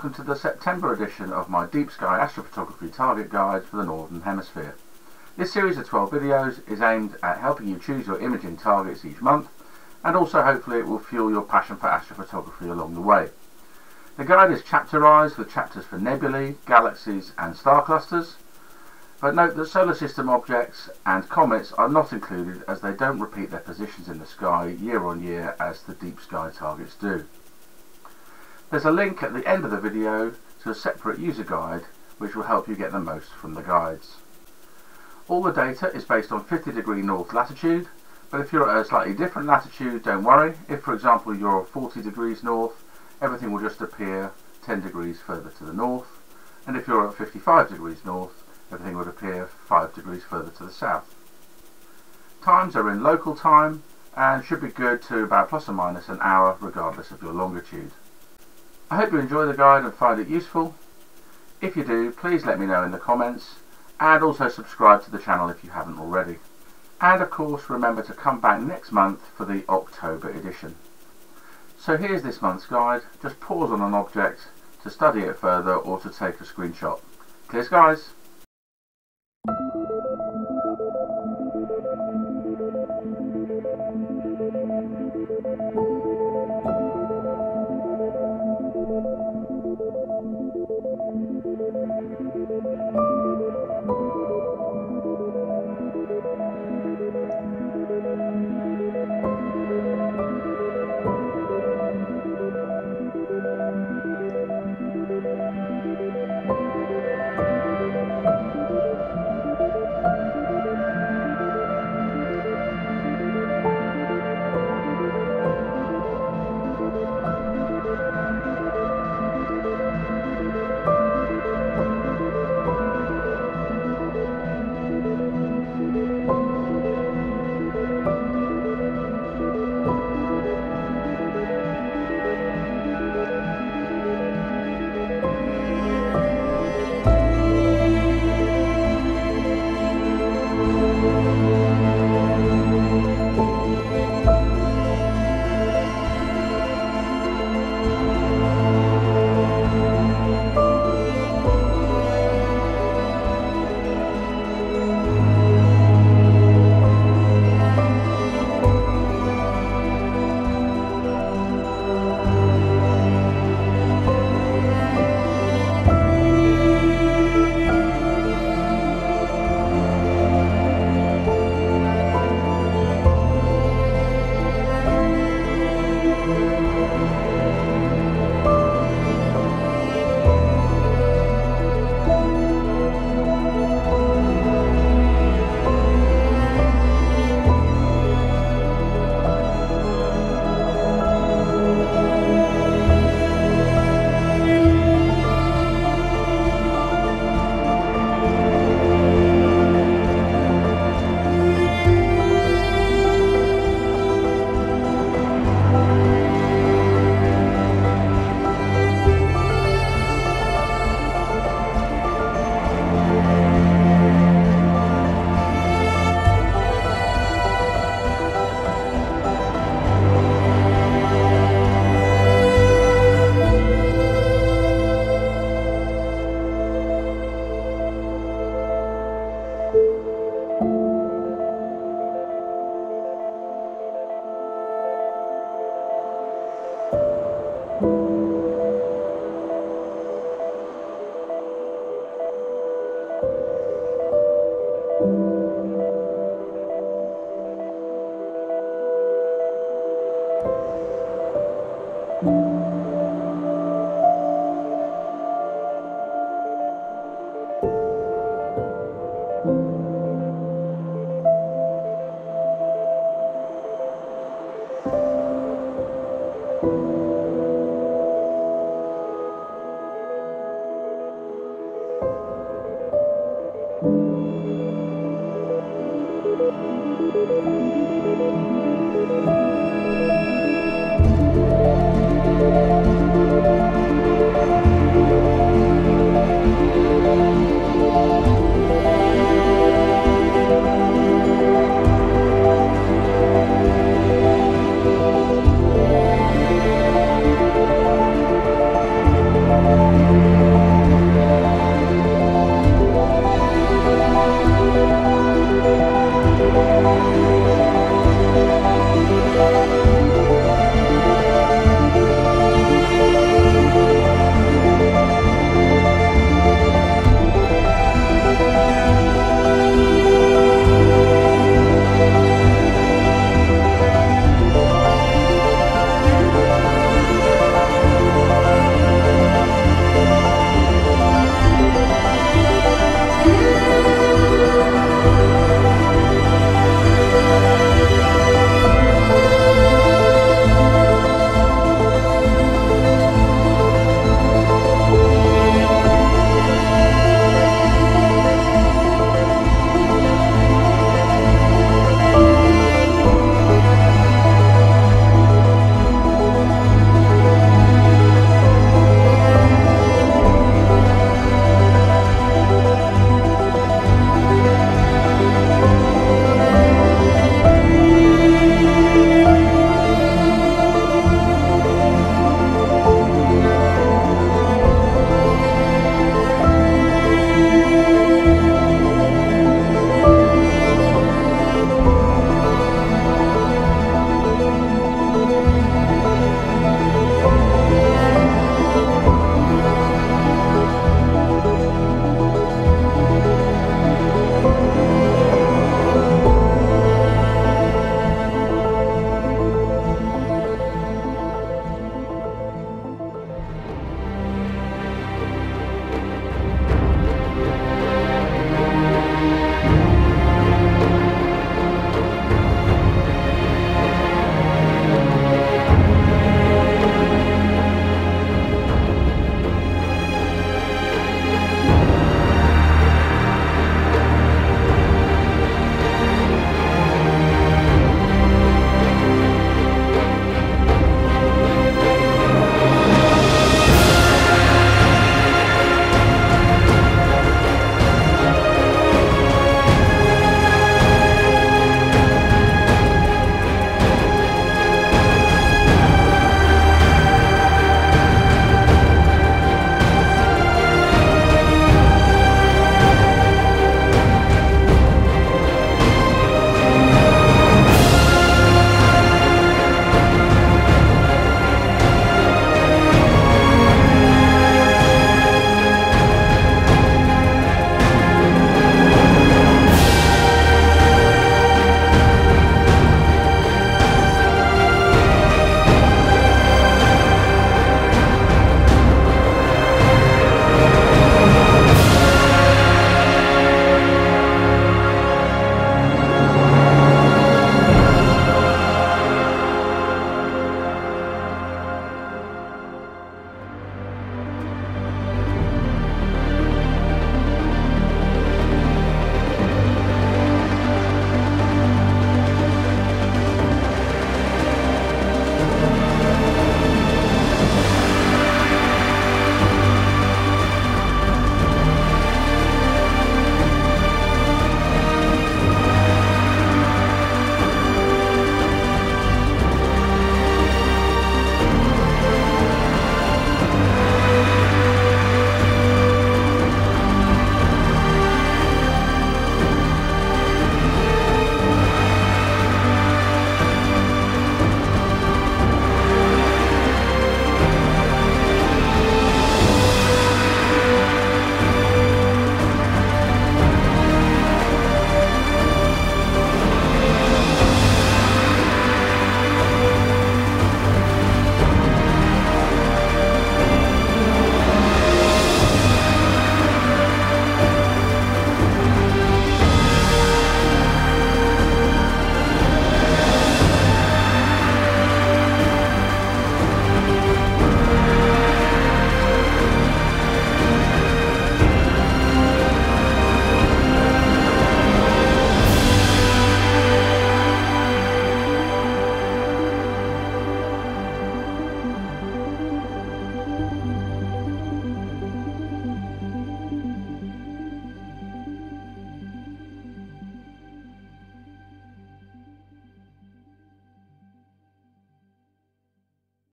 welcome to the September edition of my Deep Sky Astrophotography Target Guide for the Northern Hemisphere. This series of 12 videos is aimed at helping you choose your imaging targets each month and also hopefully it will fuel your passion for astrophotography along the way. The guide is chapterized with chapters for nebulae, galaxies and star clusters, but note that solar system objects and comets are not included as they don't repeat their positions in the sky year on year as the deep sky targets do. There's a link at the end of the video to a separate user guide which will help you get the most from the guides. All the data is based on 50 degree north latitude, but if you're at a slightly different latitude, don't worry. If, for example, you're 40 degrees north, everything will just appear 10 degrees further to the north. And if you're at 55 degrees north, everything would appear 5 degrees further to the south. Times are in local time and should be good to about plus or minus an hour regardless of your longitude. I hope you enjoy the guide and find it useful. If you do, please let me know in the comments and also subscribe to the channel if you haven't already. And of course remember to come back next month for the October edition. So here's this month's guide, just pause on an object to study it further or to take a screenshot. Clear skies!